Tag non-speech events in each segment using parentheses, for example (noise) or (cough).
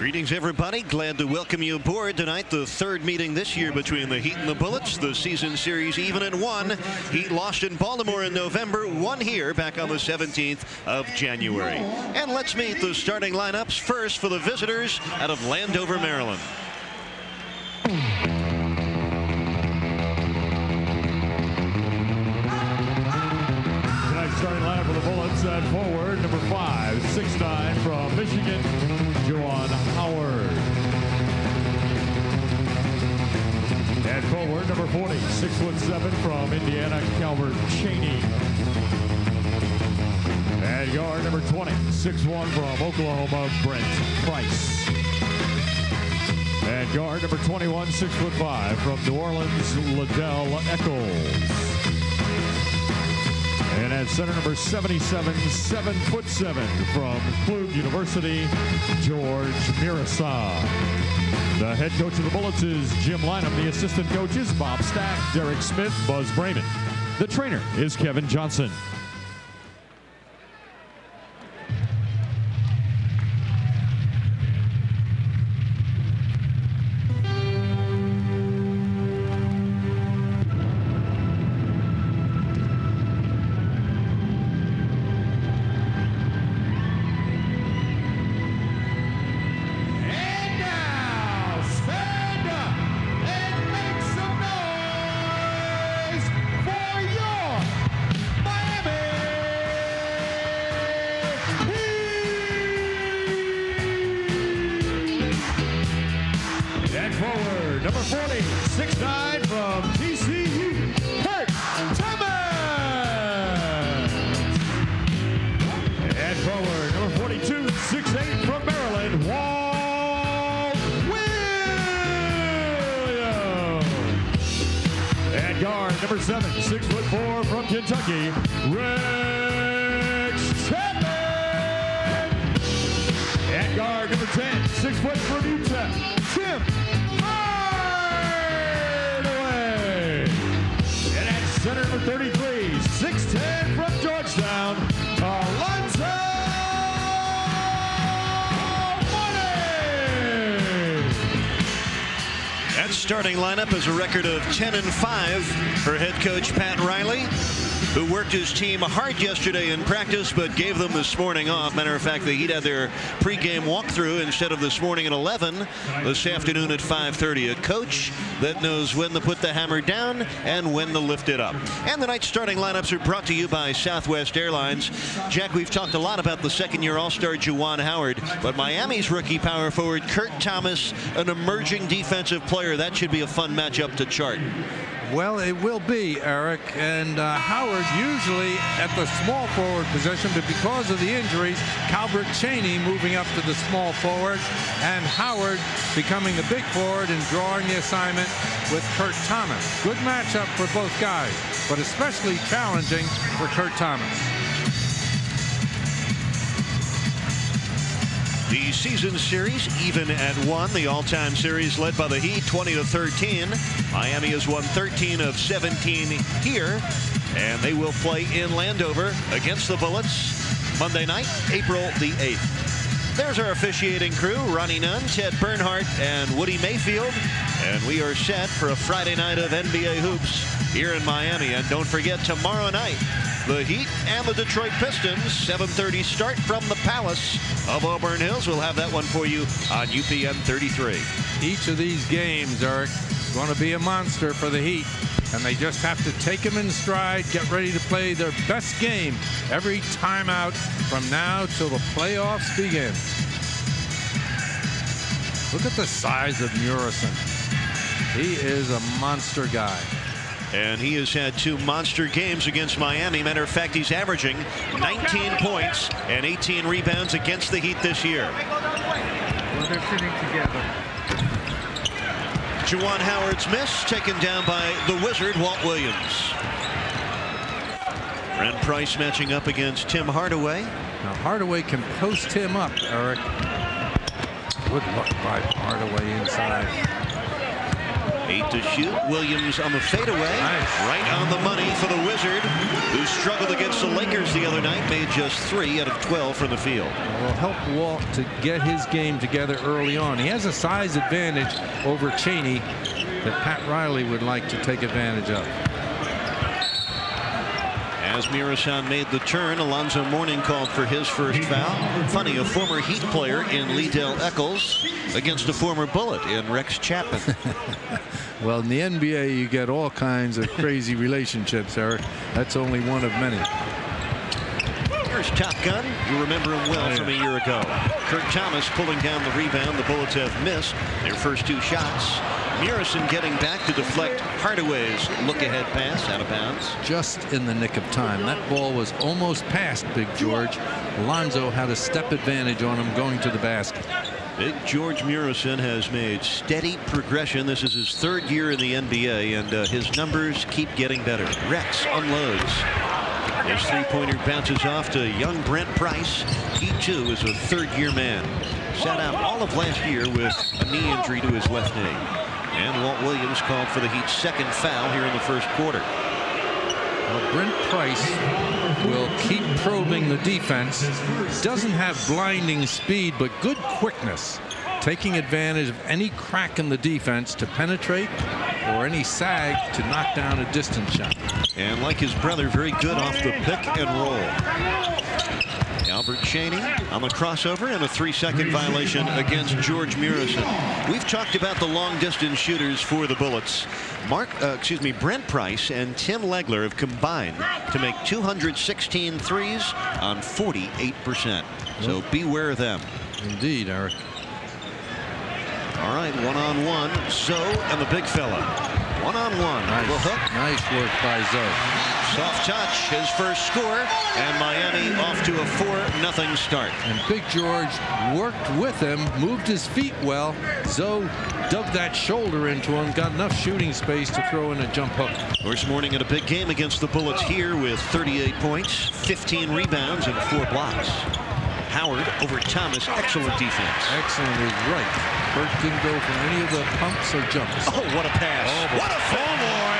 Greetings, everybody. Glad to welcome you aboard tonight. The third meeting this year between the Heat and the Bullets. The season series even at one. Heat lost in Baltimore in November, won here back on the 17th of January. And let's meet the starting lineups first for the visitors out of Landover, Maryland. 140, six foot seven from Indiana, Calbert Cheaney. And guard number 20, 6'1 from Oklahoma, Brent Price. And guard number 21, 6'5 from New Orleans, Ledell Eackles. And at center number 77, 7 foot 7 from Cluj University, George Muresan. The head coach of the Bullets is Jim Lynam. The assistant coaches, Bob Staak, Derek Smith, Buzz Braman. The trainer is Kevin Johnson. Nine from TCU, Kurt Thomas. And forward, number 42, six eight from Maryland, Walt Williams. At guard, number seven, six foot four from Kentucky, Rex Chapman. At guard, number 10, six foot from Utah, number 33, 6'10 from Georgetown, Alonzo Mourning. That starting lineup is a record of 10 and 5 for head coach Pat Riley, who worked his team hard yesterday in practice but gave them this morning off. Matter of fact, the Heat had their pregame walkthrough instead of this morning at 11, this afternoon at 5:30. A coach that knows when to put the hammer down and when to lift it up. And the night's starting lineups are brought to you by Southwest Airlines. Jack, we've talked a lot about the second-year All-Star Juwan Howard, but Miami's rookie power forward Kurt Thomas, an emerging defensive player. That should be a fun matchup to chart. Well, it will be, Eric. And uh, Howard usually at the small forward position, but because of the injuries, Calbert Cheaney moving up to the small forward, and Howard becoming the big forward and drawing the assignment with Kurt Thomas. Good matchup for both guys, but especially challenging for Kurt Thomas. The season series even at one. The all-time series led by the Heat 20 to 13. Miami has won 13 of 17 here and they will play in Landover against the Bullets Monday night, April the 8th. There's our officiating crew, Ronnie Nunn, Ted Bernhardt, and Woody Mayfield. And we are set for a Friday night of NBA hoops here in Miami. And don't forget, tomorrow night, the Heat and the Detroit Pistons, 7.30 start from the Palace of Auburn Hills. We'll have that one for you on UPN 33. Each of these games, is going to be a monster for the Heat. And they just have to take them in stride, get ready to play their best game every timeout from now till the playoffs begin. Look at the size of Muresan. He is a monster guy. And he has had two monster games against Miami. Matter of fact, he's averaging 19 points and 18 rebounds against the Heat this year. Well, they're sitting together. Juwan Howard's miss taken down by the Wizard, Walt Williams. Brent Price matching up against Tim Hardaway. Now Hardaway can post him up, Eric. Good look by Hardaway inside. Eight to shoot. Williams on the fadeaway. Nice. Right on the money for the Wizard, who struggled against the Lakers the other night, made just three out of 12 from the field. will help Walt to get his game together early on. He has a size advantage over Cheaney that Pat Riley would like to take advantage of. As Muresan made the turn, Alonzo Mourning called for his first foul. Funny, a former Heat player in Ledell Eackles against a former Bullet in Rex Chapman. (laughs) Well, in the NBA, you get all kinds of crazy relationships, Eric. That's only one of many. Here's Top Gun. You remember him well oh, from a year ago. Kurt Thomas pulling down the rebound. The Bullets have missed their first two shots. Muresan getting back to deflect Hardaway's look-ahead pass out of bounds. Just in the nick of time. That ball was almost past Big George. Alonzo had a step advantage on him going to the basket. Big George Muresan has made steady progression. This is his third year in the NBA, and uh, his numbers keep getting better. Rex unloads. His three-pointer bounces off to young Brent Price. He, too, is a third-year man. Sat out all of last year with a knee injury to his left knee. And Walt Williams called for the Heat's second foul here in the first quarter. Well, Brent Price will keep probing the defense. Doesn't have blinding speed, but good quickness. Taking advantage of any crack in the defense to penetrate or any sag to knock down a distance shot. And like his brother, very good off the pick and roll. Calbert Cheaney on the crossover and a three-second violation against George Muresan. We've talked about the long-distance shooters for the Bullets. Mark, uh, excuse me, Brent Price and Tim Legler have combined to make 216 threes on 48%. So beware of them. Indeed, Eric. All right, one-on-one. Zo and the big fella. One-on-one. Nice, The hook. nice work by Zo. Soft touch, his first score, and Miami off to a 4-0 start. And Big George worked with him, moved his feet well. Zo dug that shoulder into him, got enough shooting space to throw in a jump hook. Course Mourning in a big game against the Bullets here with 38 points, 15 rebounds, and four blocks. Howard over Thomas. Excellent defense. Excellent is right. Burke didn't go for any of the pumps or jumps. Oh, what a pass. Oh, what a Oh, boy.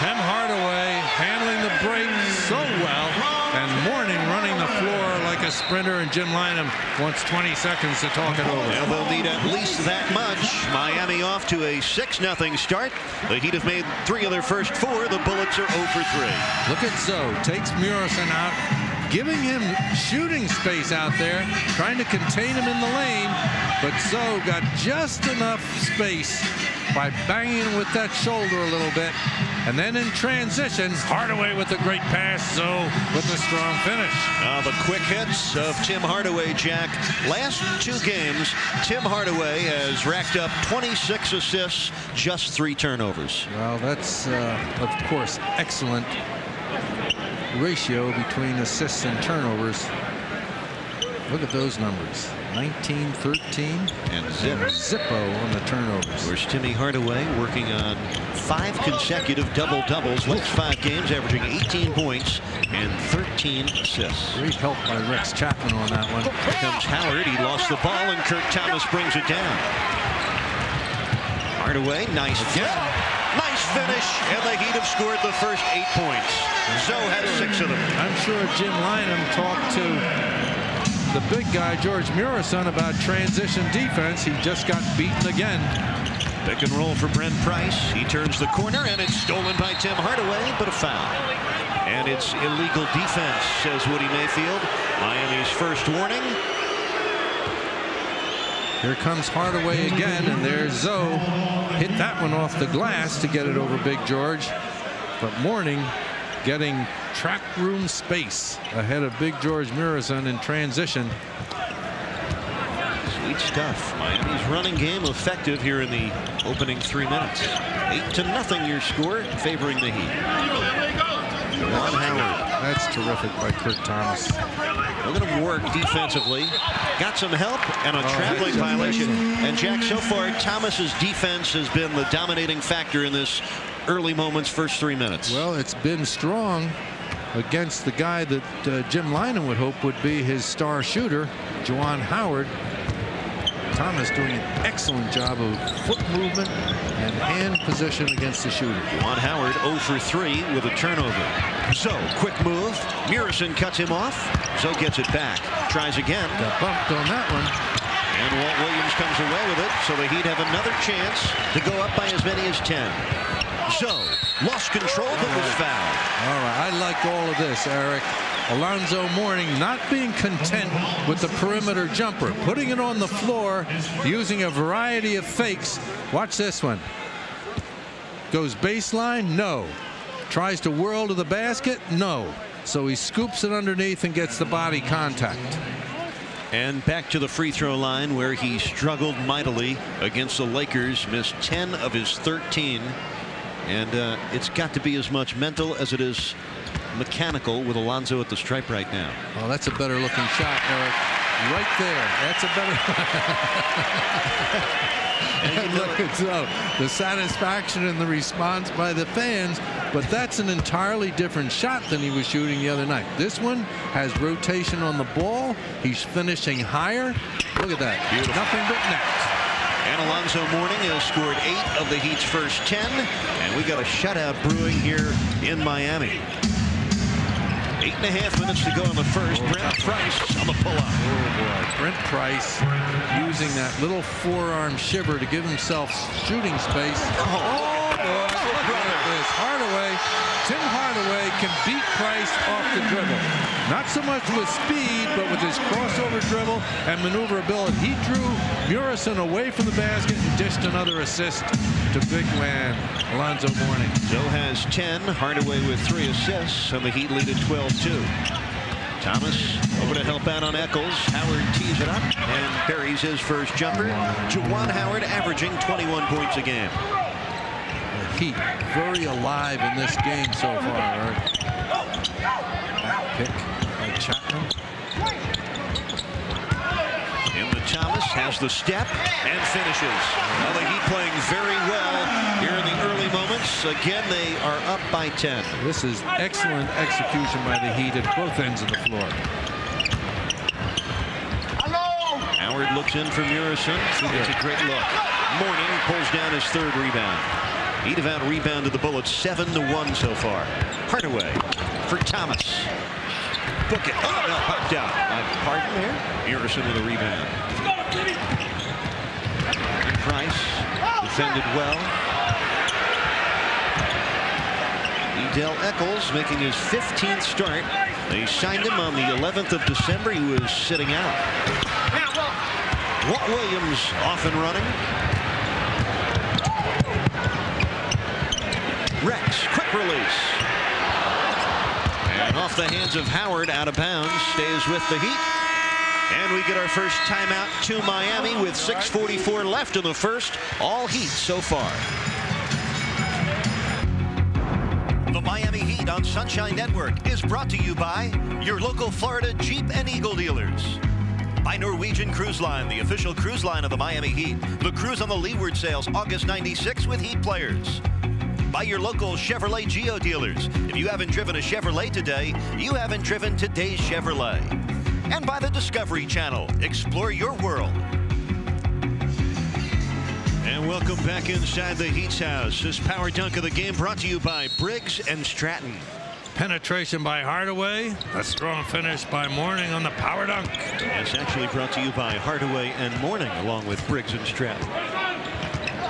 Tim Hardaway handling the break so well. And Mourning running the floor like a sprinter. And Jim Lynam wants 20 seconds to talk it over. Now they'll need at least that much. Miami off to a 6-0 start. The Heat have made three of their first four. The Bullets are 0 for 3. Look at Zo. Takes Muresan out. Giving him shooting space out there. Trying to contain him in the lane. But Zo got just enough space by banging with that shoulder a little bit. And then in transition, Hardaway with a great pass. Zo with a strong finish. Uh, the quick hits of Tim Hardaway, Jack. Last two games, Tim Hardaway has racked up 26 assists, just three turnovers. Well, that's, uh, of course, excellent ratio between assists and turnovers. Look at those numbers. 19, 13, And zip. Zippo on the turnovers. Where's Timmy Hardaway working on five consecutive double-doubles. Last five games, averaging 18 points and 13 assists. Great help by Rex Chapman on that one. Here comes Howard. He lost the ball, and Kurt Thomas brings it down. Hardaway, nice get. Nice finish, and the Heat have scored the first eight points. Zo has six of them. I'm sure Jim Lynam talked to the big guy, George Muresan, about transition defense. He just got beaten again. Pick and roll for Brent Price. He turns the corner, and it's stolen by Tim Hardaway, but a foul. And it's illegal defense, says Woody Mayfield. Miami's first warning. Here comes Hardaway again, and there's Zo. Hit that one off the glass to get it over Big George. But Mourning getting track room space ahead of Big George Muresan in transition. Sweet stuff. Miami's running game effective here in the opening three minutes. Eight to nothing your score, favoring the Heat. Juwan Howard. That's terrific by Kurt Thomas. Look at him work defensively. Got some help and a Oh, traveling violation. And Jack, so far, Thomas's defense has been the dominating factor in this early moments, first three minutes. Well, it's been strong against the guy that uh, Jim Lynam would hope would be his star shooter, Juwan Howard. Thomas doing an excellent job of foot movement and hand position against the shooter. Juwan Howard 0 for 3 with a turnover. So quick move. Muresan cuts him off. So gets it back. Tries again. Got bumped on that one. And Walt Williams comes away with it. So the Heat have another chance to go up by as many as 10. So lost control but was fouled. All right, I like all of this, Eric. Alonzo Mourning not being content with the perimeter jumper, putting it on the floor, using a variety of fakes. Watch this one. Goes baseline, no. Tries to whirl to the basket, no. So he scoops it underneath and gets the body contact. And back to the free throw line where he struggled mightily against the Lakers, missed 10 of his 13. And uh, it's got to be as much mental as it is mechanical with Alonzo at the stripe right now. Well, that's a better looking shot, Eric. Right there. That's a better. (laughs) and look at so the satisfaction and the response by the fans. But that's an entirely different shot than he was shooting the other night. This one has rotation on the ball. He's finishing higher. Look at that. Beautiful. Nothing but net. And Alonzo Mourning has scored eight of the Heat's first 10. And we got a shutout brewing here in Miami. Eight and a half minutes to go in the first. Oh, Brent Price on the pull-up. Oh, boy. Brent Price using that little forearm shiver to give himself shooting space. Oh, oh boy. Look at this. Hardaway. Tim Hardaway can beat Price off the dribble. Not so much with speed, but with his crossover dribble and maneuverability. He drew Muresan away from the basket and dished another assist to big man Alonzo Mourning. Joe has 10. Hardaway with three assists, and the Heat lead at 12-2. Thomas over to help out on Eackles. Howard tees it up and buries his first jumper. Juwan Howard averaging 21 points a game. The Heat very alive in this game so far. Chapman. In the Thomas has the step and finishes. Well, the Heat playing very well here in the early moments. Again, they are up by 10. This is excellent execution by the Heat at both ends of the floor. Howard looks in for Muresan. gets a great look. Mourning pulls down his third rebound. Heat have out rebounded the Bullets 7 to 1 so far. Hardaway for Thomas. Book it. Oh, no, popped out. Uh, pardon there. Muresan with a rebound. And Price defended well. Ledell Eackles making his 15th start. They signed him on the 11th of December. He was sitting out. Walt Williams off and running. Rex, quick release. The hands of Howard, out of bounds, stays with the Heat. And we get our first timeout to Miami with 6.44 left in the first. All Heat so far. The Miami Heat on Sunshine Network is brought to you by your local Florida Jeep and Eagle dealers. By Norwegian Cruise Line, the official cruise line of the Miami Heat. The cruise on the Leeward sails August 96 with Heat players. By your local Chevrolet Geo dealers. If you haven't driven a Chevrolet today, you haven't driven today's Chevrolet. And by the Discovery Channel. Explore your world. And welcome back inside the Heat's house. This power dunk of the game brought to you by Briggs and Stratton. Penetration by Hardaway. A strong finish by Mourning on the power dunk. It's actually brought to you by Hardaway and Mourning along with Briggs and Stratton.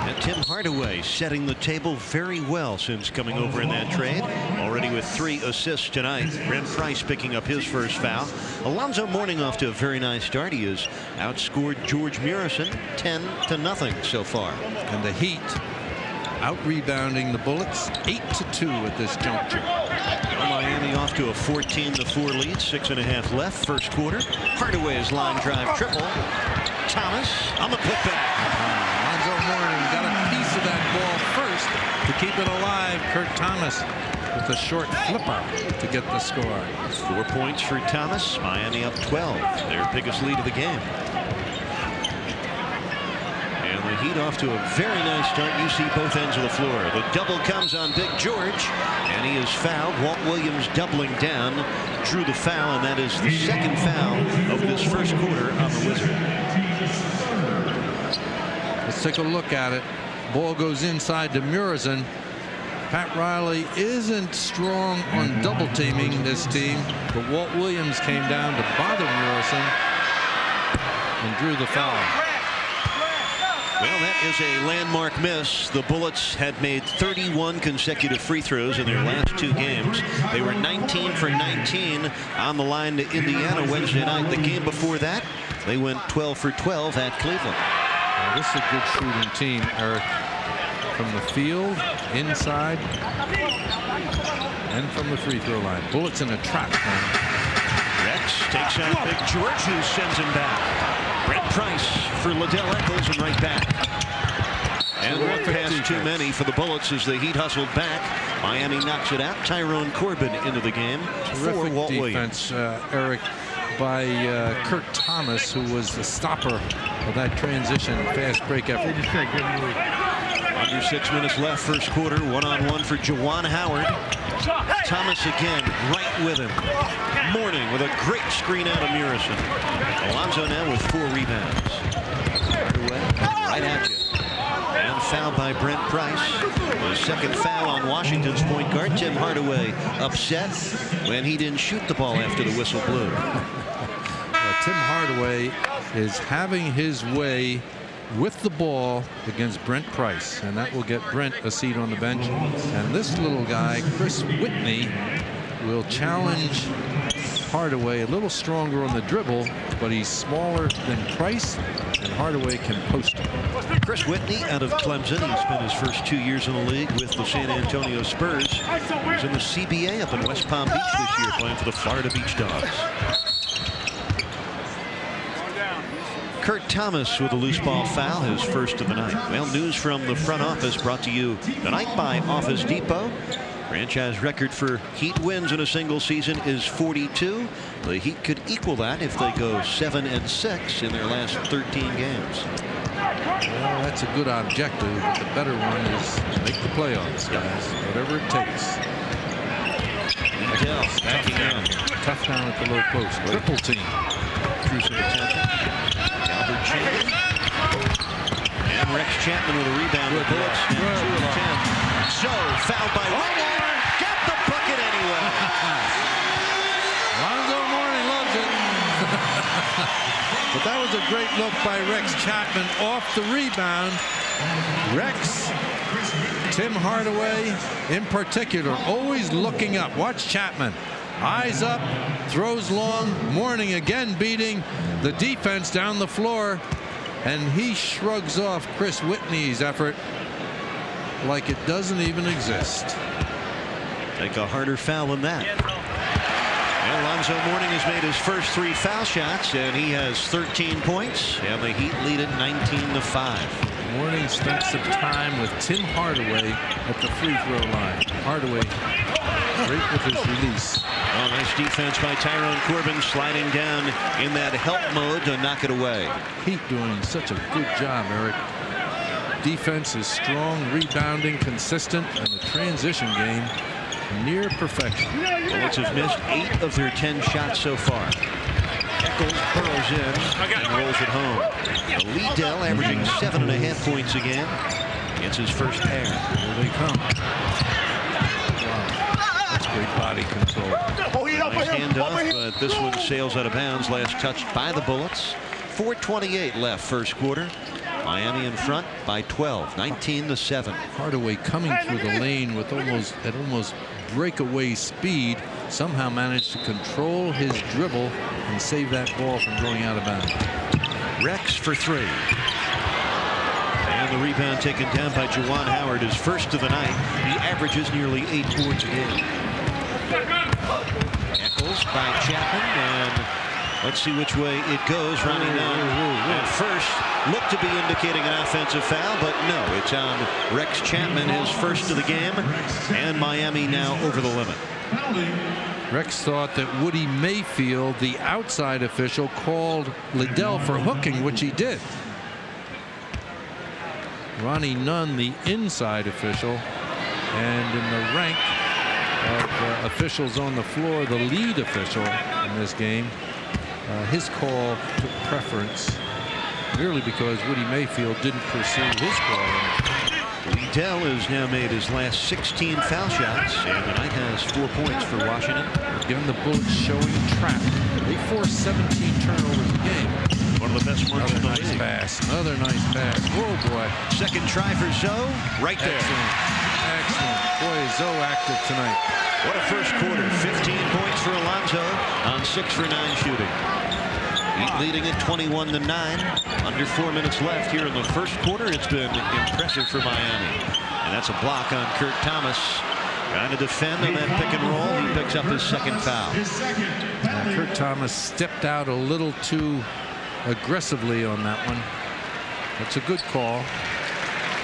And Tim Hardaway setting the table very well since coming over in that trade. Already with three assists tonight. Brent Price picking up his first foul. Alonzo Mourning off to a very nice start. He has outscored George Muresan 10 to nothing so far. And the Heat out rebounding the Bullets 8 to 2 at this juncture. Miami off to a 14 to 4 lead. Six and a half left first quarter. Hardaway's line drive triple. Thomas on the putback. Got a piece of that ball first to keep it alive. Kurt Thomas with a short flipper to get the score. Four points for Thomas. Miami up 12. Their biggest lead of the game. And the Heat off to a very nice start. You see both ends of the floor. The double comes on Big George, and he is fouled. Walt Williams doubling down, drew the foul, and that is the second foul of this first quarter on the Wizard. Take a look at it. Ball goes inside to Muresan. Pat Riley isn't strong on mm-hmm. double teaming this team, but Walt Williams came down to bother Muresan and drew the foul. Well, that is a landmark miss. The Bullets had made 31 consecutive free throws in their last two games. They were 19 for 19 on the line to Indiana Wednesday night. The game before that, they went 12 for 12 at Cleveland. Now, this is a good shooting team, Eric. From the field, inside, and from the free throw line. Bullets in a trap. Rex takes out Big George, who sends him back. Brent Price for Ledell Eackles and right back. And one pass too many for the Bullets as the Heat hustled back. Miami knocks it out. Tyrone Corbin into the game for Terrific Walt Williams. uh, Eric, by uh, Kurt Thomas, who was the stopper of that transition fast break effort. Under six minutes left, first quarter, one-on-one for Juwan Howard. Thomas again, right with him. Mourning with a great screen out of Muresan. Alonzo now with four rebounds. Right at you. And foul by Brent Price. The second foul on Washington's point guard, Tim Hardaway, upset when he didn't shoot the ball after the whistle blew. Tim Hardaway is having his way with the ball against Brent Price, and that will get Brent a seat on the bench. And this little guy, Chris Whitney, will challenge Hardaway a little stronger on the dribble, but he's smaller than Price, and Hardaway can post him. Chris Whitney out of Clemson. He spent his first two years in the league with the San Antonio Spurs. He's in the CBA up in West Palm Beach this year playing for the Florida Beach Dogs. Kurt Thomas with a loose ball foul, his first of the night. Well, news from the front office brought to you tonight by Office Depot. Franchise record for Heat wins in a single season is 42. The Heat could equal that if they go 7 and 6 in their last 13 games. Well, that's a good objective, but the better one is make the playoffs, guys, whatever it takes. Ledell backing out. Tough down at the low post. Triple team. Crucial attention. And Rex Chapman with a rebound with bullets. Good. Two of ten. So fouled by Whitmore. Got the bucket anyway. (laughs) Lonzo Mourning loves it. (laughs) but that was a great look by Rex Chapman off the rebound. Rex, Tim Hardaway in particular, always looking up. Watch Chapman. Eyes up, throws long. Mourning again beating the defense down the floor. And he shrugs off Chris Whitney's effort like it doesn't even exist. Take a harder foul than that. Alonzo Lonzo Mourning has made his first three foul shots, and he has 13 points, and the Heat lead it 19 to 5. Mourning spent some time with Tim Hardaway at the free throw line. Hardaway great with his release. Oh, nice defense by Tyrone Corbin sliding down in that help mode to knock it away. Heat doing such a good job, Eric. Defense is strong, rebounding, consistent, and the transition game near perfection. Bullets have missed eight of their 10 shots so far. Eackles burrows in and rolls it home. Ledell averaging seven and a half points again. Gets his first pair. Here they come. Wow. That's great body control. Nice handoff, but this one sails out of bounds. Last touched by the Bullets. 4.28 left first quarter. Miami in front by 12, 19 to 7. Hardaway coming through the lane with almost at almost breakaway speed somehow managed to control his dribble and save that ball from going out of bounds. Rex for three. And the rebound taken down by Juwan Howard, his first of the night. He averages nearly eight boards a game. By Chapman, and let's see which way it goes. Ronnie Nunn at first looked to be indicating an offensive foul, but no, it's on Rex Chapman, his first of the game, and Miami now over the limit. Rex thought that Woody Mayfield, the outside official, called Ledell for hooking, which he did. Ronnie Nunn, the inside official, and in the rank of uh, officials on the floor, the lead official in this game, uh, his call took preference merely because Woody Mayfield didn't pursue his call. Ledell has now made his last 16 foul shots, and tonight has four points for Washington. Given the Bullets showing trap, they forced 17 turnovers a game. One of the best ones in Another the nice league. pass. Another nice pass. Oh boy. Second try for Zo, right there. Excellent. Excellent. Boy, is Zo active tonight. What a first quarter. 15 points for Alonzo on 6 for 9 shooting. Heat leading at 21 to 9. Under four minutes left here in the first quarter. It's been impressive for Miami. And that's a block on Kurt Thomas. Trying to defend on that pick and roll. He picks up his second foul. Uh, Kurt Thomas stepped out a little too aggressively on that one. That's a good call.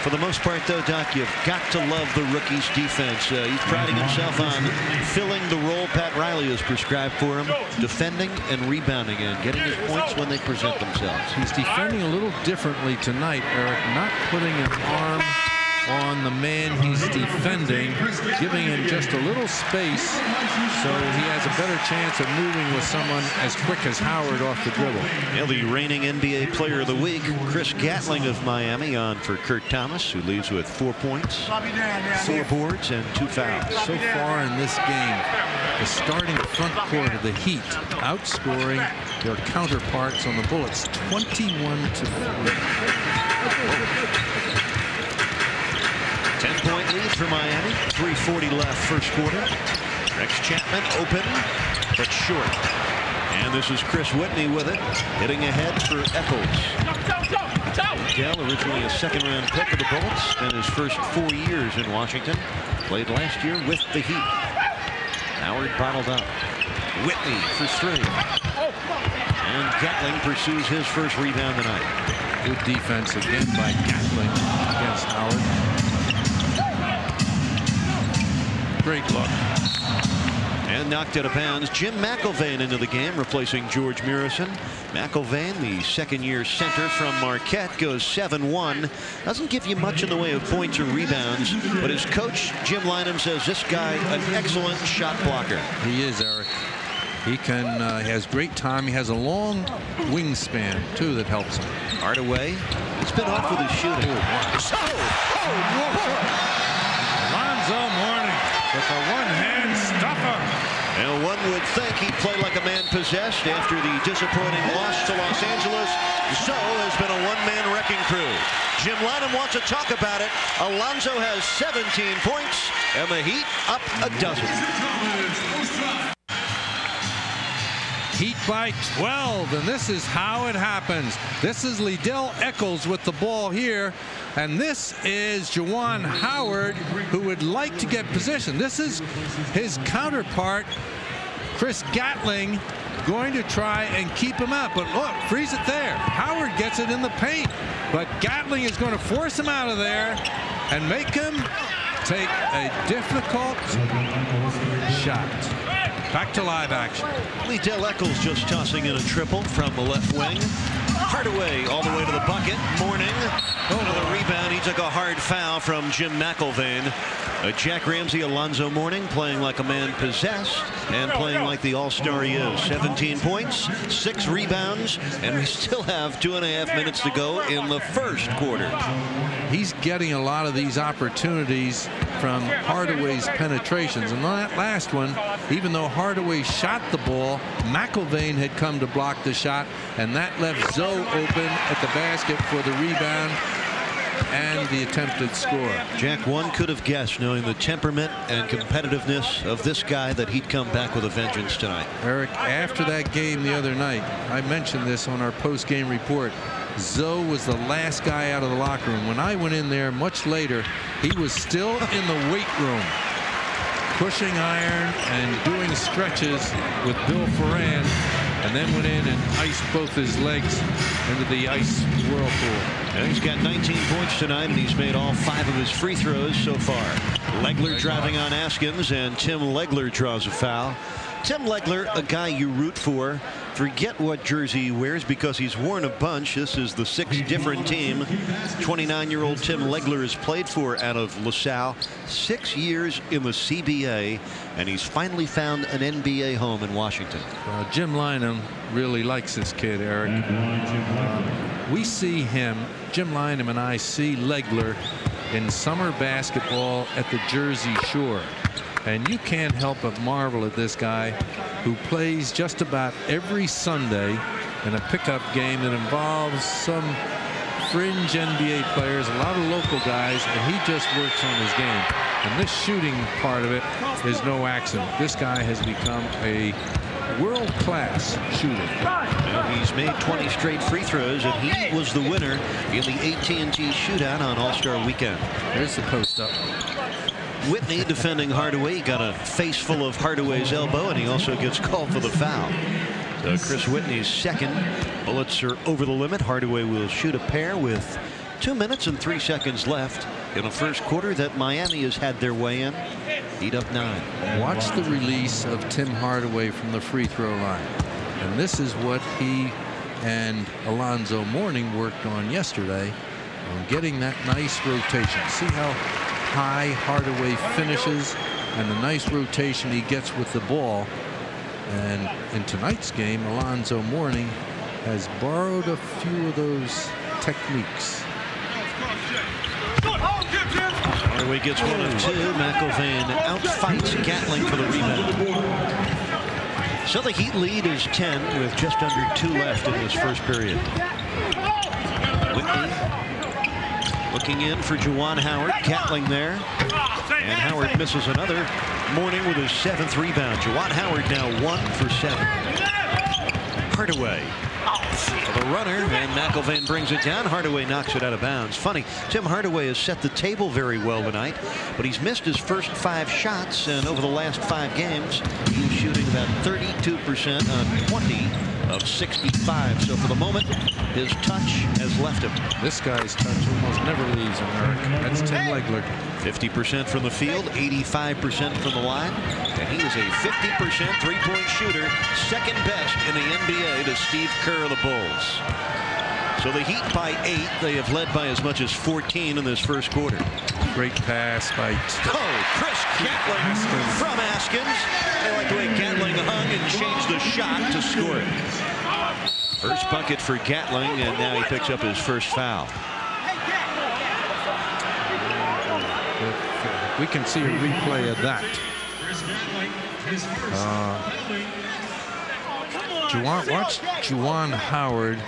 For the most part, though, Doc, you've got to love the rookie's defense. Uh, he's priding himself on filling the role Pat Riley has prescribed for him, defending and rebounding and getting his points when they present themselves. He's defending a little differently tonight, Eric, not putting an arm on the man he's defending, giving him just a little space so he has a better chance of moving with someone as quick as Howard off the dribble. Yeah, the reigning NBA Player of the Week, Chris Gatling of Miami, on for Kurt Thomas, who leaves with four points, four boards, and two fouls. So far in this game, the starting front court of the Heat outscoring their counterparts on the Bullets 21 to 3. 10-point lead for Miami. 3.40 left first quarter. Rex Chapman open, but short. And this is Chris Whitney with it, hitting ahead for Eackles. Dell, originally a second-round pick of the Bullets, spent his first four years in Washington. Played last year with the Heat. Howard bottled up. Whitney for three. And Gatling pursues his first rebound tonight. Good defense again by Gatling Great look. And knocked out of bounds. Jim McIlvaine into the game, replacing George Muresan. McIlvaine, the second-year center from Marquette, goes 7-1. Doesn't give you much in the way of points or rebounds, but his coach, Jim Lynam, says this guy an excellent shot blocker. He is, Eric. He can. Uh, he has great time. He has a long wingspan too that helps him. Hardaway, it's been off with his shooting. So, oh, Alonzo Mourning with a one-hand stuffer. And one would think he'd play like a man possessed after the disappointing loss to Los Angeles. So has been a one-man wrecking crew. Jim Lynam wants to talk about it. Alonzo has 17 points, and the Heat up a dozen. Heat by 12, and this is how it happens. This is Ledell Eackles with the ball here, and this is Juwan Howard, who would like to get position. This is his counterpart, Chris Gatling, going to try and keep him out. But look, freeze it there. Howard gets it in the paint, but Gatling is going to force him out of there and make him take a difficult shot. Back to live action. Ledell Eackles just tossing in a triple from the left wing. Hardaway all the way to the bucket. Mourning. Another rebound. He took a hard foul from Jim McIlvaine. Uh, Jack Ramsay, Alonzo Mourning playing like a man possessed and playing like the all-star he is. 17 points, six rebounds, and we still have two and a half minutes to go in the first quarter. He's getting a lot of these opportunities from Hardaway's penetrations. And that last one, even though Hardaway shot the ball, McIlvaine had come to block the shot, and that left Zo open at the basket for the rebound and the attempted score. Jack, one could have guessed, knowing the temperament and competitiveness of this guy, that he'd come back with a vengeance tonight. Eric, after that game the other night, I mentioned this on our post-game report. Zo was the last guy out of the locker room. When I went in there much later, he was still in the weight room, pushing iron and doing stretches with Bill Foran, and then went in and iced both his legs into the ice whirlpool. And he's got 19 points tonight, and he's made all five of his free throws so far. Legler driving on Askins, and Tim Legler draws a foul. Tim Legler, a guy you root for. Forget what jersey he wears because he's worn a bunch. This is the sixth different team. 29-year-old Tim Legler has played for out of LaSalle. Six years in the CBA, and he's finally found an NBA home in Washington. Uh, Jim Lynam really likes this kid, Eric. Um, we see him, Jim Lynam and I see Legler in summer basketball at the Jersey Shore. And you can't help but marvel at this guy who plays just about every Sunday in a pickup game that involves some fringe NBA players, a lot of local guys, and he just works on his game. And this shooting part of it is no accident. This guy has become a world-class shooter. Well, he's made 20 straight free throws, and he was the winner in the AT&T shootout on All-Star Weekend. There's the post up. Whitney defending Hardaway got a face full of Hardaway's elbow, and he also gets called for the foul. So Chris Whitney's second. Bullets are over the limit. Hardaway will shoot a pair with two minutes and three seconds left in a first quarter that Miami has had their way in. Heat up nine. Watch the release of Tim Hardaway from the free throw line. And this is what he and Alonzo Mourning worked on yesterday on getting that nice rotation. See how high Hardaway finishes and the nice rotation he gets with the ball. And in tonight's game, Alonzo Mourning has borrowed a few of those techniques. Hardaway gets one of two. McIlvaine outfights Gatling for the rebound. So the Heat lead is 10 with just under two left in this first period. Whitney looking in for Juwan Howard. Gatling there. And Howard misses another. Mourning with his seventh rebound. Juwan Howard now one for seven. Hardaway the runner and McIlvaine brings it down. Hardaway knocks it out of bounds. Funny, Tim Hardaway has set the table very well tonight, but he's missed his first five shots, and over the last five games, he's shooting about 32% on 20 of 65. So for the moment, his touch has left him. This guy's touch almost never leaves him, Eric. That's Tim Legler. 50% from the field, 85% from the line. And he is a 50% three-point shooter, second best in the NBA to Steve Kerr of the Bulls. So the Heat by eight. They have led by as much as 14 in this first quarter. Great pass by Oh, Chris Gatling from Askins. I like the way Gatling hung and changed the shot to score it. First bucket for Gatling, and now he picks up his first foul. We can see a replay of that. Uh, Juwan, watch Juwan Howard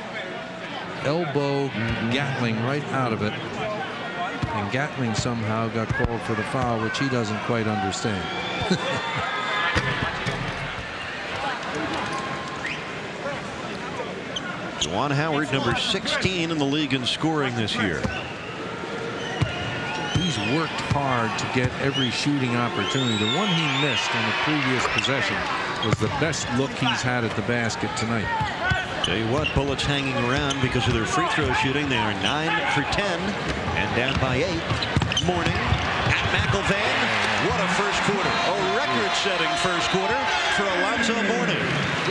elbow Gatling right out of it. And Gatling somehow got called for the foul, which he doesn't quite understand. (laughs) Juwan Howard, number 16 in the league in scoring this year. He's worked hard to get every shooting opportunity. The one he missed on the previous possession was the best look he's had at the basket tonight. Tell you what, Bullets hanging around because of their free throw shooting. They are 9 for 10 and down by 8. Mourning at McIlvaine. What a first quarter. A record-setting first quarter for Alonzo Mourning.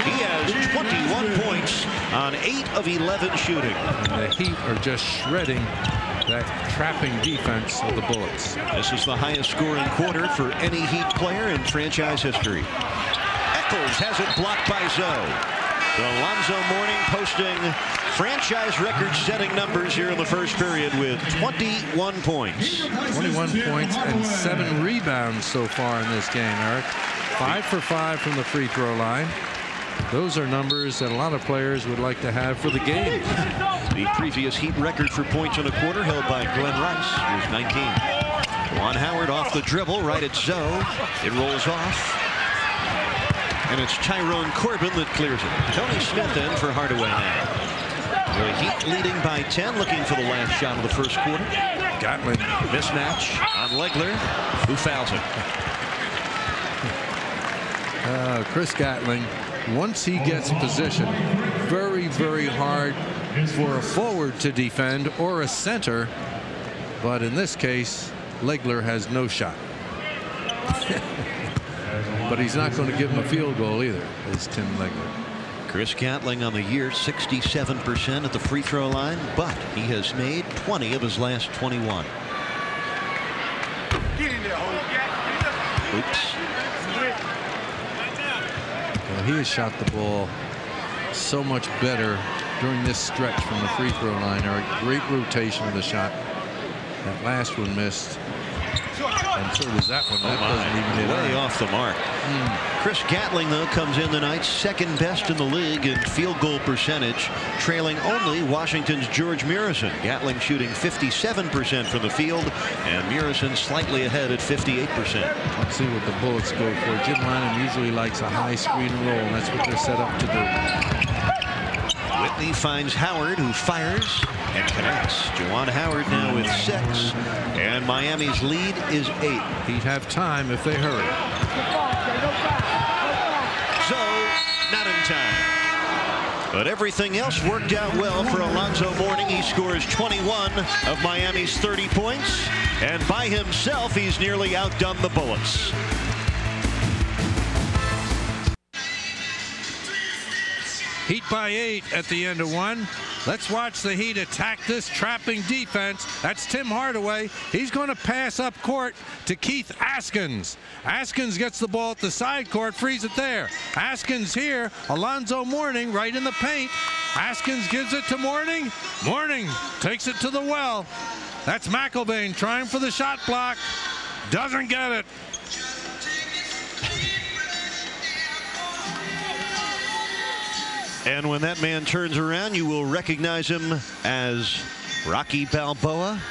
He has 21 points on 8 of 11 shooting. And the Heat are just shredding that trapping defense of the Bullets. This is the highest scoring quarter for any Heat player in franchise history. Eccles has it blocked by Zo. So Alonzo Mourning posting franchise record-setting numbers here in the first period with 21 points. 21 points and seven rebounds so far in this game, Eric. Five for five from the free throw line. Those are numbers that a lot of players would like to have for the game. The previous Heat record for points in a quarter held by Glen Rice was 19. Juwan Howard off the dribble right at Zo. It rolls off. And it's Tyrone Corbin that clears it. Tony Smith in for Hardaway now. The Heat leading by 10, looking for the last shot of the first quarter. Gatling. Mismatch on Legler, who fouls him. (laughs) Uh, Chris Gatling, once he gets position, very, very hard for a forward to defend or a center. But in this case, Legler has no shot. (laughs) but he's not going to give him a field goal either, is Tim Legler. Chris Gatling on the year 67% at the free throw line, but he has made 20 of his last 21. Oops. Well, he has shot the ball so much better during this stretch from the free throw line. Eric, great rotation of the shot. That last one missed. And so does that one. That Oh, Way off the mark. Hmm. Chris Gatling, though, comes in tonight second best in the league in field goal percentage, trailing only Washington's George Muresan. Gatling shooting 57% from the field, and Muresan slightly ahead at 58%. Let's see what the Bullets go for. Jim Lynam usually likes a high screen roll, and that's what they're set up to do. Whitney finds Howard, who fires and connects. Juwan Howard now with six, and Miami's lead is eight. He'd have time if they hurry. So, not in time. But everything else worked out well for Alonzo Mourning. He scores 21 of Miami's 30 points. And by himself, he's nearly outdone the Bullets. Heat by eight at the end of one. Let's watch the Heat attack this trapping defense. That's Tim Hardaway. He's going to pass up court to Keith Askins. Askins gets the ball at the side court, frees it there. Askins here. Alonzo Mourning right in the paint. Askins gives it to Mourning. Mourning takes it to the well. That's McIlvaine trying for the shot block. Doesn't get it. And when that man turns around, you will recognize him as Rocky Balboa,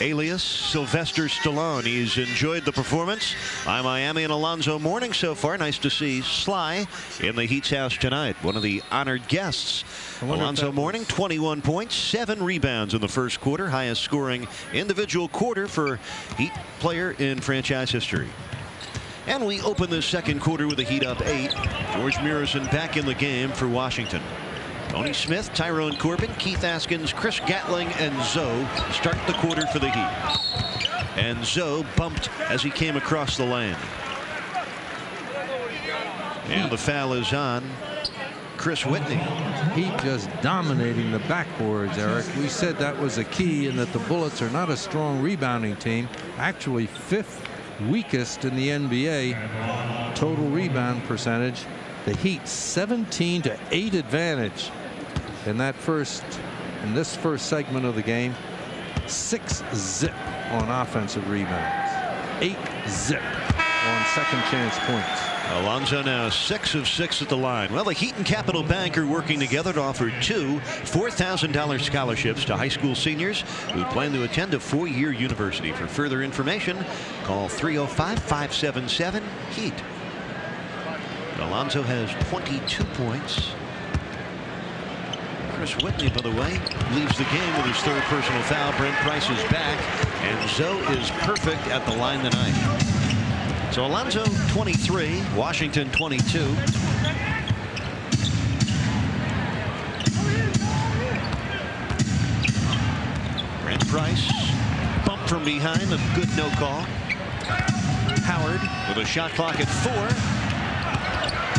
alias Sylvester Stallone. He's enjoyed the performance by Miami and Alonzo Mourning so far. Nice to see Sly in the Heat's house tonight. One of the honored guests. Alonzo Morning, Mourning, was- 21 points, seven rebounds in the first quarter, highest scoring individual quarter for Heat player in franchise history. And we open the second quarter with a heat up eight. George Muresan back in the game for Washington. Tony Smith, Tyrone Corbin, Keith Askins, Chris Gatling, and Zo start the quarter for the Heat. And Zo bumped as he came across the lane. And the foul is on Chris Whitney. Heat just dominating the backboards, Eric. We said that was a key and that the Bullets are not a strong rebounding team. Actually, fifth weakest in the NBA total rebound percentage. The Heat 17 to 8 advantage in that first in this first segment of the game. Six zip on offensive rebounds. Eight zip on second chance points. Alonzo now six of six at the line. Well, the Heat and Capital Bank are working together to offer two $4,000 scholarships to high school seniors who plan to attend a four-year university. For further information, call 305-577-HEAT. Alonzo has 22 points. Chris Whitney, by the way, leaves the game with his third personal foul. Brent Price is back, and Zo is perfect at the line tonight. So Alonzo 23, Washington 22. Brent Price bumped from behind, a good no call. Howard with a shot clock at four.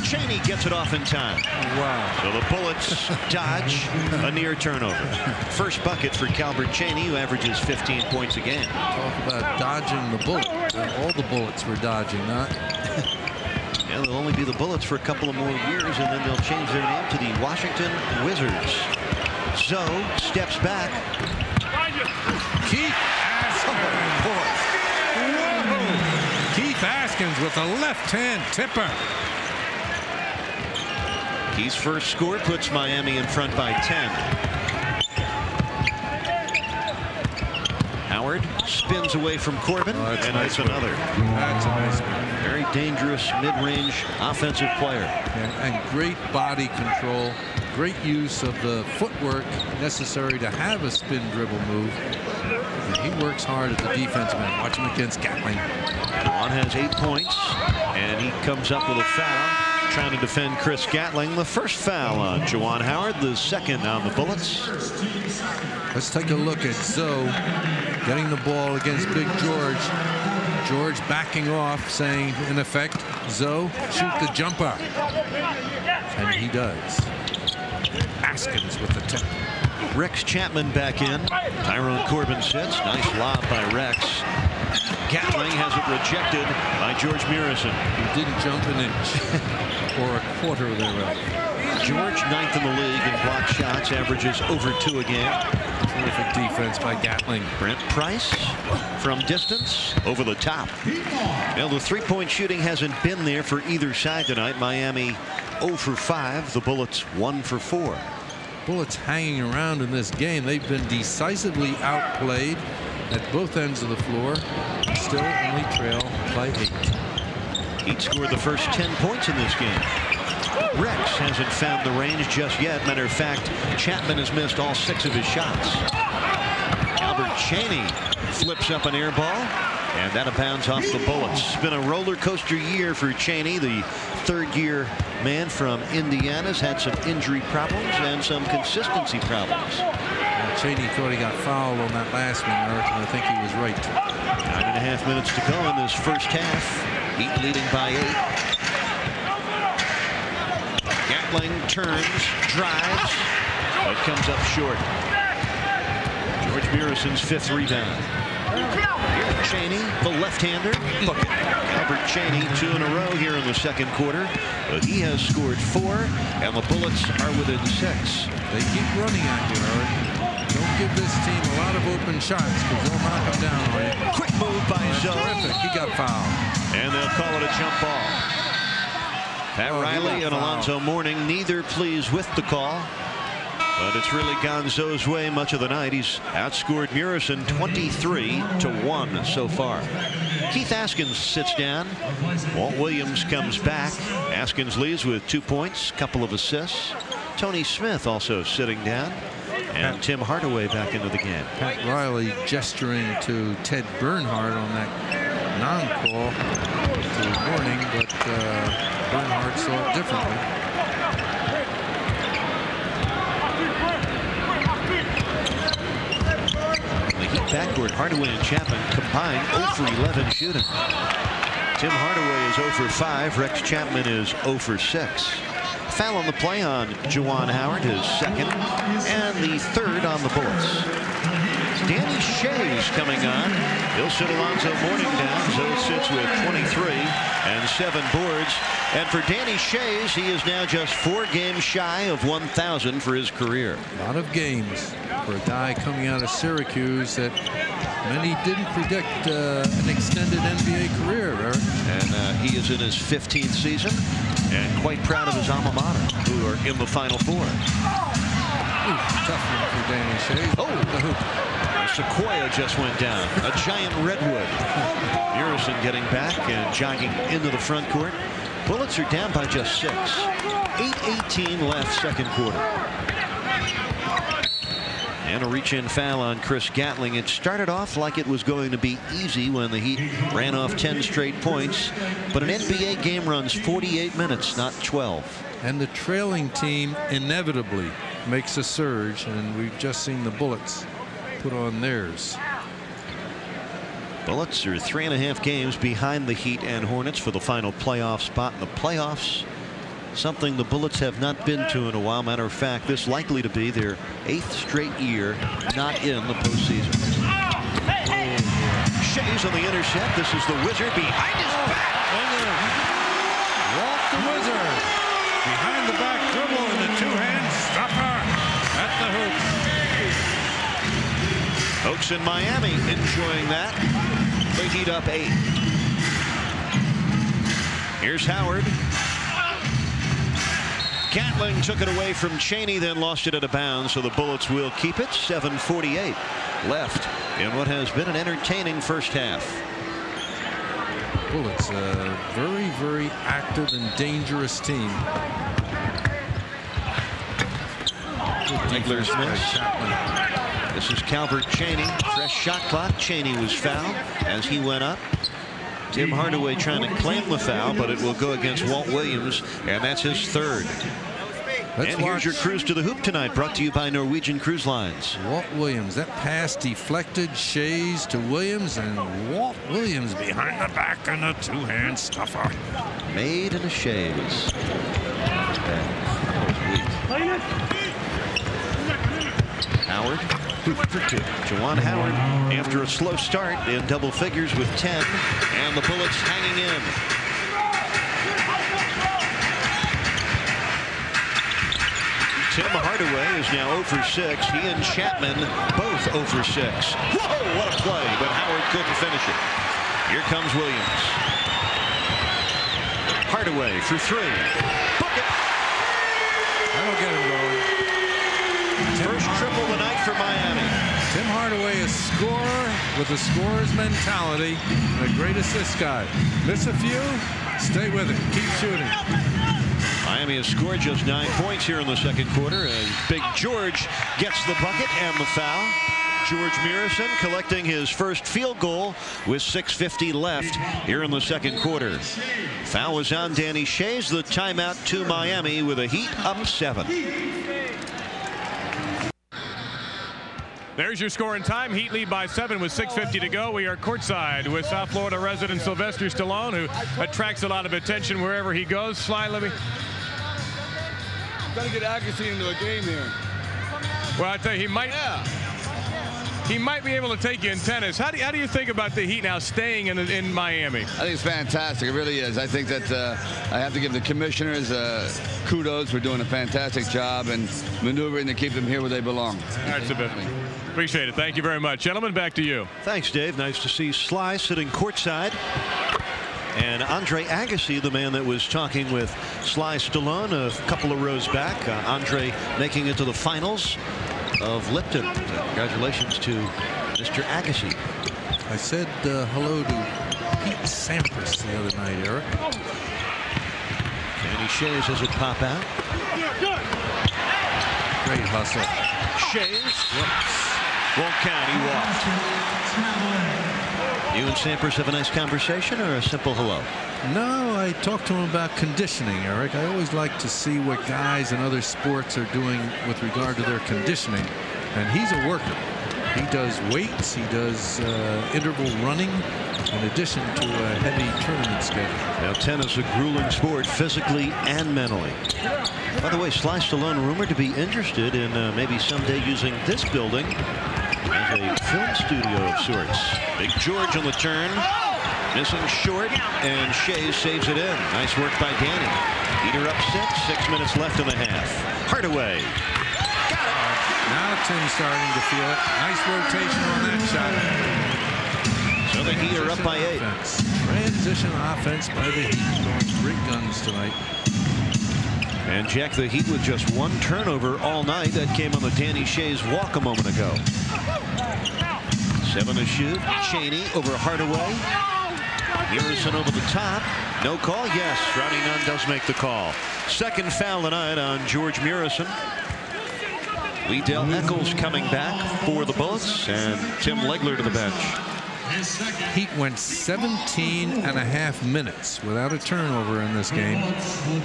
Cheaney gets it off in time. Wow. So the Bullets (laughs) dodge a near turnover. First bucket for Calbert Cheaney, who averages 15 points a game. Talk about dodging the bullet. All the bullets were dodging, not (laughs) Yeah, they'll only be the Bullets for a couple of more years, and then they'll change their name to the Washington Wizards. So steps back. Keith Askins. (laughs) Whoa. Keith Askins with a left hand tipper. His first score puts Miami in front by 10. Howard spins away from Corbin, Oh, that's and nice move. another. That's a nice one. Very dangerous mid-range offensive player. And, and great body control. Great use of the footwork necessary to have a spin dribble move. And he works hard at the defensive end. Watch him against Gatling. Juwan has eight points, and he comes up with a foul. Trying to defend Chris Gatling. The first foul on Juwan Howard, the second on the Bullets. Let's take a look at Zo getting the ball against Big George. George backing off, saying, in effect, Zo, shoot the jumper. And he does. Askins with the tip. Rex Chapman back in. Tyrone Corbin sits. Nice lob by Rex. Gatling has it rejected by George Muresan. He didn't jump an inch (laughs) or a quarter of thereof. George, ninth in the league in block shots, averages over two a game. Terrific defense by Gatling. Brent Price from distance over the top. Now the three-point shooting hasn't been there for either side tonight. Miami 0 for 5. The Bullets 1 for 4. Bullets hanging around in this game. They've been decisively outplayed at both ends of the floor. Still only trail by eight. Heat scored the first 10 points in this game. Rex hasn't found the range just yet. Matter of fact, Chapman has missed all six of his shots. Albert Cheaney flips up an air ball. And that abounds off the bullets. It's been a roller coaster year for Cheaney, the third year man from Indiana's had some injury problems and some consistency problems. Cheaney thought he got fouled on that last one, Eric, and I think he was right. Nine and a half minutes to go in this first half. Heat leading by eight. Gatling turns, drives, but comes up short. George Muresan's fifth rebound. Cheaney, the left-hander, bucket. Albert Cheaney, two in a row here in the second quarter. But he has scored four, and the Bullets are within six. They keep running at you, Eric. Don't give this team a lot of open shots because they'll knock them down on you. Quick move by Zo. Terrific. He got fouled. And they'll call it a jump ball. Pat Oh, Riley and Alonzo Mourning neither pleased with the call. But it's really Gonzo's way much of the night. He's outscored Muresan 23 to 1 so far. Keith Askins sits down. Walt Williams comes back. Askins leaves with two points, couple of assists. Tony Smith also sitting down. And Tim Hardaway back into the game. Pat Riley gesturing to Ted Bernhardt on that non-call to Mourning, but uh, Bernhardt saw it differently. The Heat backcourt, Hardaway and Chapman combined 0 for 11 shooting. Tim Hardaway is 0 for 5. Rex Chapman is 0 for 6. Foul on the play on Juwan Howard, his second, and the third on the Bullets. Danny Schayes coming on. He'll sit Alonzo down. Zo sits with 23 and seven boards. And for Danny Schayes, he is now just four games shy of 1,000 for his career. A lot of games for a guy coming out of Syracuse that many didn't predict uh, an extended NBA career, Eric. And uh, he is in his 15th season and quite proud of his alma mater, who are in the Final Four. Ooh, tough one for Danny. Oh, the hoop. Sequoia just went down. A giant redwood. Muresan getting back and jogging into the front court. Bullets are down by just six. 8-18 left second quarter. And a reach-in foul on Chris Gatling. It started off like it was going to be easy when the Heat ran off 10 straight points. But an NBA game runs 48 minutes, not 12. And the trailing team inevitably makes a surge, and we've just seen the Bullets put on theirs. Bullets are three and a half games behind the Heat and Hornets for the final playoff spot in the playoffs. Something the Bullets have not been to in a while. Matter of fact, this likely to be their eighth straight year not in the postseason. Schayes on the intercept. This is the Wizard behind his back. Walt the Wizard behind the back dribble and the two-hand stopper at the hoop. Oaks in Miami enjoying that. The Heat up eight. Here's Howard. Gatling took it away from Cheaney, then lost it at a bounds, so the Bullets will keep it. 7.48 left in what has been an entertaining first half. Bullets, a very, very active and dangerous team. Legler's miss. This is Calbert Cheaney. Fresh shot clock. Cheaney was fouled as he went up. Tim Hardaway trying to claim the foul, but it will go against Walt Williams, and that's his third. Let's and here's your cruise to the hoop tonight, brought to you by Norwegian Cruise Lines. Walt Williams. That pass deflected Schayes to Williams, and Walt Williams behind the back and a two-hand stuffer. Made in a Schayes. That was weak. Howard, hoop for two. Juwan Howard, after a slow start in double figures with 10, and the Bullets hanging in. Tim Hardaway is now 0 for 6. He and Chapman both 0 for 6. Whoa, what a play, but Howard couldn't finish it. Here comes Williams. Hardaway for three. Bucket. That'll get for Miami. Tim Hardaway, a scorer with a scorer's mentality, and a great assist guy. Miss a few, stay with it. Keep shooting. Miami has scored just nine points here in the second quarter as Big George gets the bucket and the foul. George Muresan collecting his first field goal with 6.50 left here in the second quarter. Foul was on Danny Schayes. The timeout to Miami with a Heat up seven. There's your score in time. Heat lead by seven with 6.50 to go. We are courtside with South Florida resident Sylvester Stallone, who attracts a lot of attention wherever he goes. Sly, let me. Got to get Agassi into a game here. Well, I tell you, he might. Yeah. He might be able to take you in tennis. How do you, how do you think about the Heat now staying in in Miami? I think it's fantastic. It really is. I think that uh, I have to give the commissioners uh, kudos for doing a fantastic job and maneuvering to keep them here where they belong. All right, Sebastian. Appreciate it. Thank you very much. Gentlemen, back to you. Thanks, Dave. Nice to see Sly sitting courtside. And Andre Agassi, the man that was talking with Sly Stallone a couple of rows back. Uh, Andre making it to the finals of Lipton. Congratulations to Mr. Agassi. I said uh, hello to Pete Sampras the other night, Eric. Danny Schayes has it pop out. Great hustle. Schayes won't count. He walked. You and Sampras have a nice conversation or a simple hello? No, I talked to him about conditioning, Eric. I always like to see what guys in other sports are doing with regard to their conditioning. And he's a worker. He does weights, he does uh, interval running, in addition to a heavy tournament schedule. Now, tennis is a grueling sport physically and mentally. By the way, Sly Stallone rumored to be interested in uh, maybe someday using this building as a film studio of sorts. Big George on the turn. Missing short, and Shea saves it in. Nice work by Danny. Heater up six, six minutes left in the half. Hardaway. Got it. Now Tim's starting to feel it. Nice rotation on that shot. So the Heat are up by eight. Offense. Transition offense by the Heat. Going great guns tonight. And Jack the Heat with just one turnover all night. That came on the Danny Schayes walk a moment ago. Seven to shoot. Cheaney over Hardaway. Muresan over the top. No call? Yes. Ronnie Nunn does make the call. Second foul tonight on George Muresan. Ledell Eackles coming back for the Bullets and Tim Legler to the bench. Heat went 17 and a half minutes without a turnover in this game.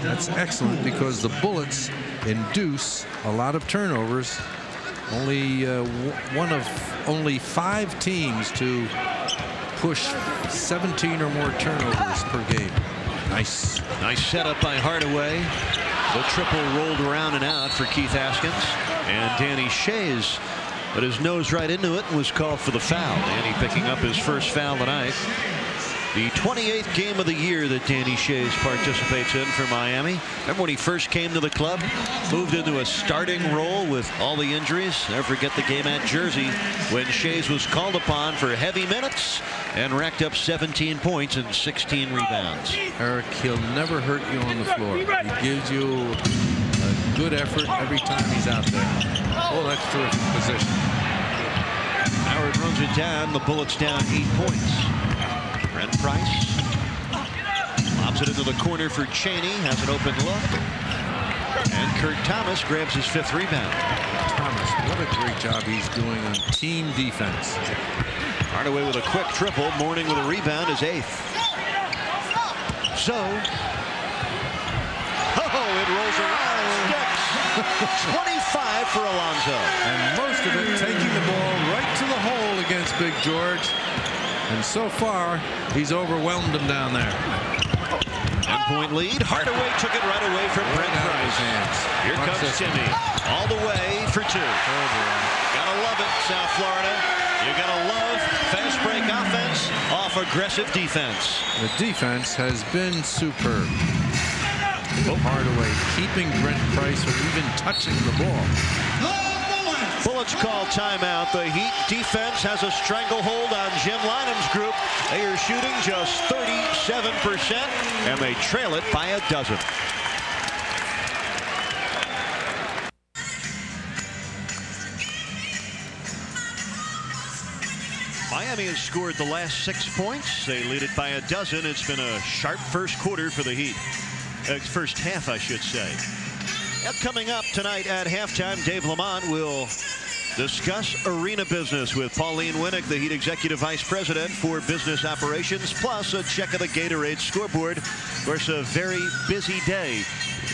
That's excellent because the Bullets induce a lot of turnovers. Only uh, one of only five teams to push 17 or more turnovers per game. Nice. Nice setup by Hardaway. The triple rolled around and out for Keith Askins. And Danny Schayes put his nose right into it and was called for the foul. Danny picking up his first foul tonight. The 28th game of the year that Danny Schayes participates in for Miami. Remember when he first came to the club? Moved into a starting role with all the injuries. Never forget the game at Jersey when Schayes was called upon for heavy minutes and racked up 17 points and 16 rebounds. Eric, he'll never hurt you on the floor. He gives you a good effort every time he's out there. Oh, that's terrific position. Howard runs it down. The Bullets down eight points. Brent Price lobs it into the corner for Cheaney. Has an open look. And Kurt Thomas grabs his fifth rebound. Thomas, what a great job he's doing on team defense. Hardaway with a quick triple. Mourning with a rebound is eighth. So. Oh, it rolls around. Sticks. (laughs) 25 for Alonzo. And most of it taking the ball right to the hole against Big George. And so far, he's overwhelmed him down there. 10 point lead. Hardaway took it right away from Brent Right out of Price. Here Watch comes this Timmy. All the way for two. Gotta love it, South Florida. You gotta love fast break offense off aggressive defense. The defense has been superb. Oh. Hardaway keeping Brent Price from even touching the ball. Bullets call timeout. The Heat defense has a stranglehold on Jim Lynam's group. They are shooting just 37%, and they trail it by a dozen. Miami has scored the last six points. They lead it by a dozen. It's been a sharp first quarter for the Heat. Uh, first half, I should say. And coming up tonight at halftime, Dave Lamont will discuss arena business with Pauline Winnick, the Heat Executive Vice President for Business Operations, plus a check of the Gatorade scoreboard. Of course, a very busy day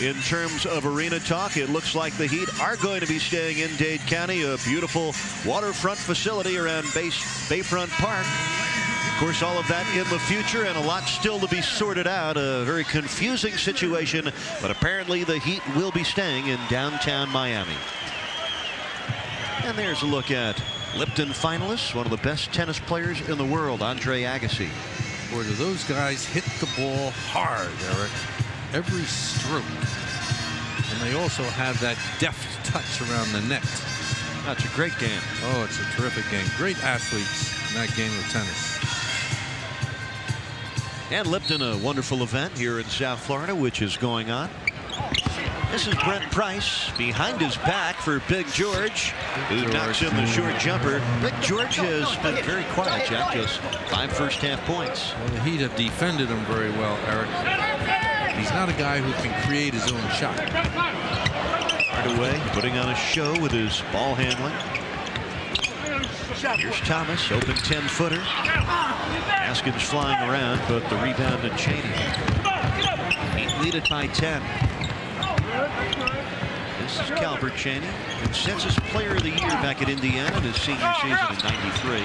in terms of arena talk. It looks like the Heat are going to be staying in Dade County, a beautiful waterfront facility around Base, Bayfront Park. Of course, all of that in the future and a lot still to be sorted out. A very confusing situation, but apparently the Heat will be staying in downtown Miami. And there's a look at Lipton finalists, one of the best tennis players in the world, Andre Agassi. Boy, do those guys hit the ball hard, Eric. Every stroke. And they also have that deft touch around the net. That's a great game. Oh, it's a terrific game. Great athletes in that game of tennis. And Lipton, a wonderful event here in South Florida, which is going on. This is Brent Price behind his back for Big George, who George. knocks in the short jumper. Big George has been very quiet, Jack. Just five first half points. Well, the Heat have defended him very well, Eric. He's not a guy who can create his own shot. Hardaway putting on a show with his ball handling. Here's Thomas, open 10 footer. Askins flying around, but the rebound to Cheaney. Heat lead it by 10. This is Calbert Cheaney, consensus player of the year back at Indiana in his senior season in 93.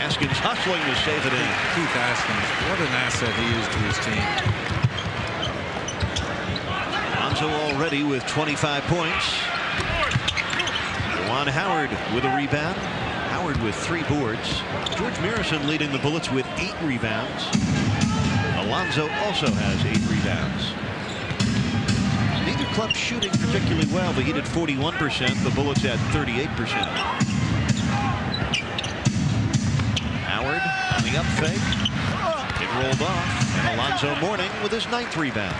Askins hustling to save it in. Keith Askins, what an asset he is to his team. Lonzo already with 25 points. Juwan Howard with a rebound. Howard with three boards. George Muresan leading the Bullets with eight rebounds. Alonzo also has eight rebounds. Club shooting particularly well. The Heat at 41%. The Bullets at 38%. Howard on the up fake. It rolled off. And Alonzo Mourning with his ninth rebound.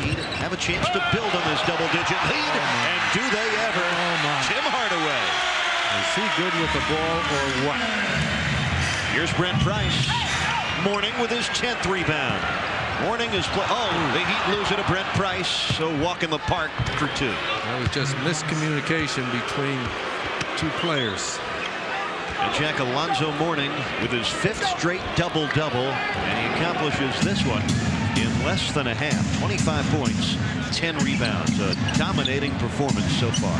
Heat have a chance to build on this double-digit lead. and do they ever? Oh, my. Tim Hardaway. Is he good with the ball or what? Here's Brent Price. Mourning with his 10th rebound. Mourning is play. Oh, the Heat lose it to Brent Price. So walk in the park for two. That was just miscommunication between two players. And Jack Alonzo Mourning with his fifth straight double-double. And he accomplishes this one in less than a half. 25 points, 10 rebounds. A dominating performance so far.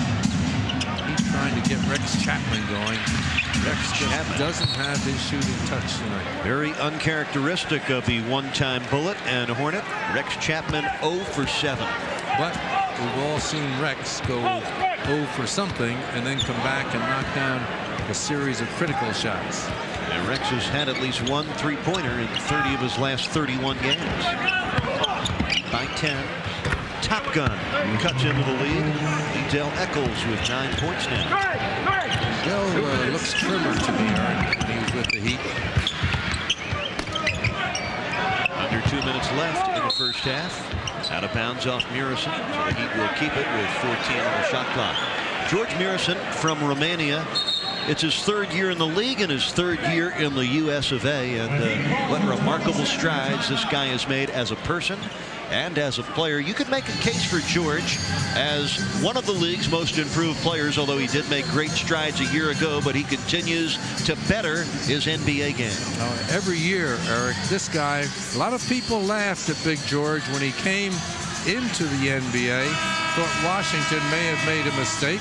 He's trying to get Rex Chapman going. Rex Chapman. doesn't have his shooting touch tonight. Very uncharacteristic of the one-time Bullet and Hornet. Rex Chapman 0 for 7. But we've all seen Rex go 0 for something and then come back and knock down a series of critical shots. And Rex has had at least one three-pointer in 30 of his last 31 games. By 10. Top Gun cuts into the lead. Edel Eackles with nine points now. Dell uh, looks trimmer to me, Aaron, when he was with the Heat. Under two minutes left in the first half. Out of bounds off Muresan. So the Heat will keep it with 14 on the shot clock. George Muresan from Romania. It's his third year in the league and his third year in the U.S. of A. And uh, what remarkable strides this guy has made as a person and as a player. You could make a case for George as one of the league's most improved players, although he did make great strides a year ago, but he continues to better his NBA game. Uh, every year, Eric, this guy, a lot of people laughed at Big George when he came into the NBA. Thought Washington may have made a mistake,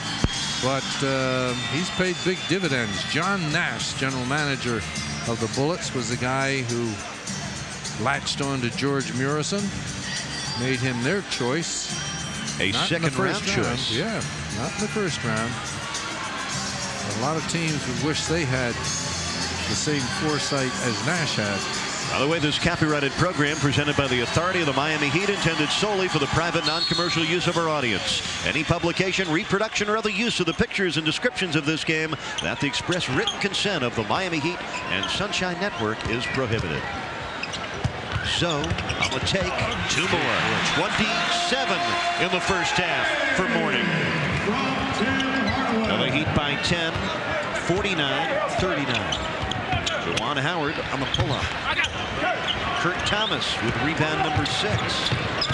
but uh, he's paid big dividends. John Nash, general manager of the Bullets, was the guy who latched on to George Muresan, made him their choice. A Not second round choice. Yeah, not in the first round. A lot of teams would wish they had the same foresight as Nash had. By the way, this copyrighted program presented by the authority of the Miami Heat intended solely for the private non-commercial use of our audience. Any publication, reproduction, or other use of the pictures and descriptions of this game without the express written consent of the Miami Heat and Sunshine Network is prohibited. So, on the take, two more. 27 in the first half for Mourning. Now the Heat by 10, 49-39. Juwan Howard on the pull-up. Kurt Thomas with rebound number six.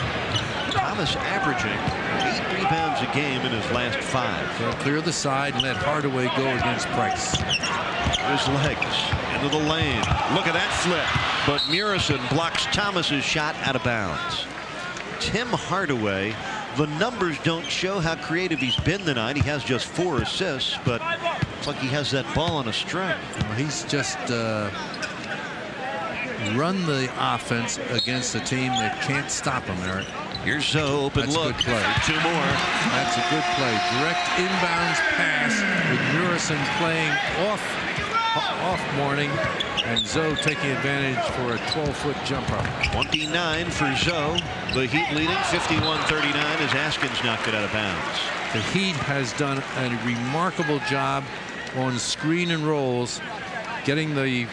Thomas averaging eight rebounds a game in his last five. So clear the side and let Hardaway go against Price. His legs into the lane. Look at that flip. But Muresan blocks Thomas's shot out of bounds. Tim Hardaway, the numbers don't show how creative he's been tonight. He has just four assists, but it's like he has that ball on a string. Well, he's just uh, run the offense against a team that can't stop him, Eric. Here's Zo, open That's a look. good play. Two more. That's a good play. Direct inbounds pass with Muresan playing off off Mourning and Zo taking advantage for a 12-foot jumper. 29 for Zoe. The Heat leading 51-39 as Askins knocked it out of bounds. The Heat has done a remarkable job on screen and rolls, getting the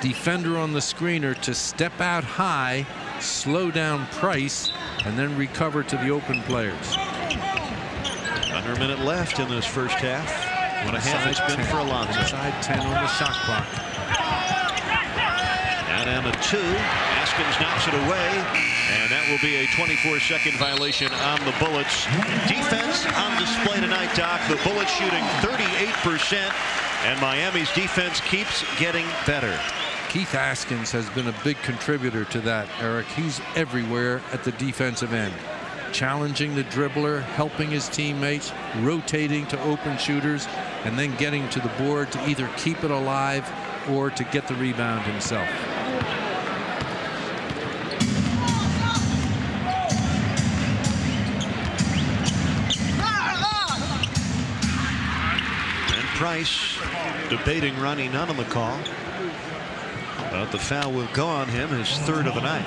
defender on the screener to step out high, slow down Price, and then recover to the open players. Under a minute left in this first half. What a half it's been 10. for Alonzo. Inside 10 on the shot clock. Now down to two. Askins knocks it away. And that will be a 24-second violation on the Bullets. Defense on display tonight, Doc. The Bullets shooting 38%. And Miami's defense keeps getting better. Keith Askins has been a big contributor to that, Eric. He's everywhere at the defensive end. Challenging the dribbler, helping his teammates, rotating to open shooters, and then getting to the board to either keep it alive or to get the rebound himself. And Price debating Ronnie Nunn on the call. But the foul will go on him, his third of the night.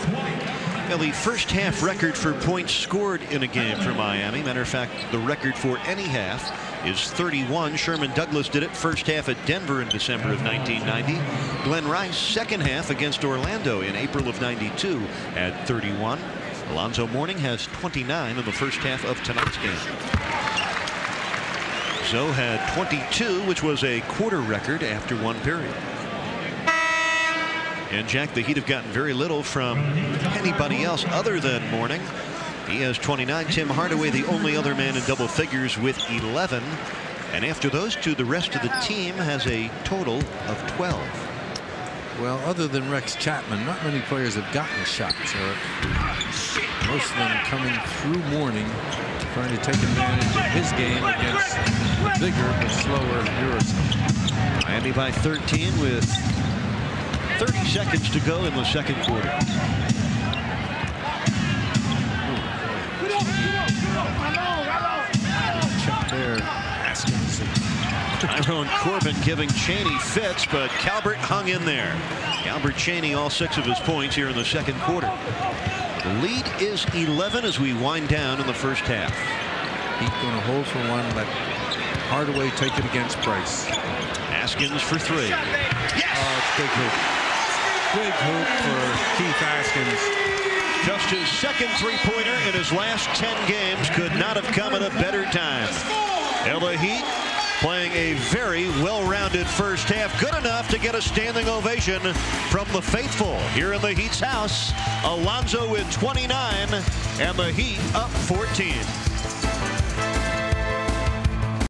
Now, the first half record for points scored in a game for Miami. Matter of fact, the record for any half is 31. Sherman Douglas did it first half at Denver in December of 1990. Glen Rice, second half against Orlando in April of 92 at 31. Alonzo Mourning has 29 in the first half of tonight's game. Zo had 22, which was a quarter record after one period. And Jack, the Heat have gotten very little from anybody else other than Mourning. He has 29. Tim Hardaway, the only other man in double figures with 11. And after those two, the rest of the team has a total of 12. Well, other than Rex Chapman, not many players have gotten shots, Eric. Most of them coming through Mourning, trying to take advantage of his game against the bigger but slower Muresan. Miami by 13 with 30 seconds to go in the second quarter. Check there, Askins. Tyrone Corbin giving Cheaney fits, but Calbert hung in there. Calbert Cheaney all six of his points here in the second quarter. The lead is 11 as we wind down in the first half. He's going to hold for one, let Hardaway take it against Price. Askins for three. Oh, it's big. Big hoop for Keith Askins. Just his second three-pointer in his last 10 games could not have come at a better time. Ella Heat playing a very well-rounded first half. Good enough to get a standing ovation from the faithful here in the Heat's house. Alonzo with 29 and the Heat up 14.